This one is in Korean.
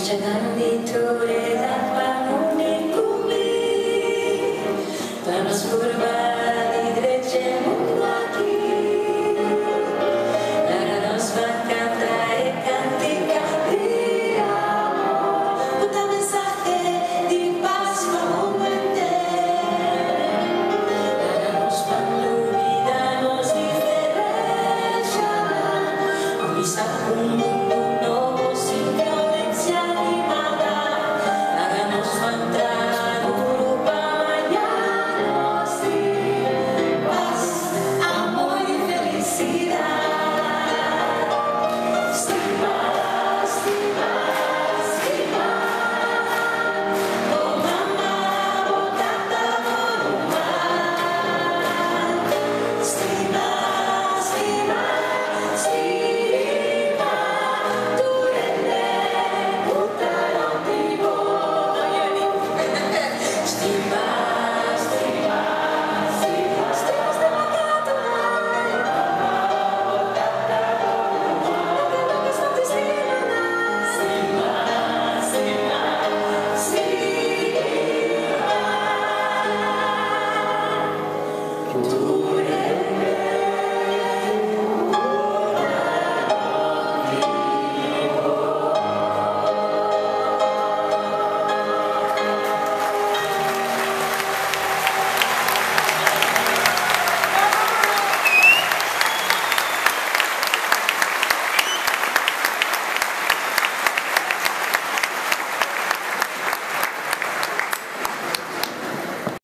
언제나 네 또래다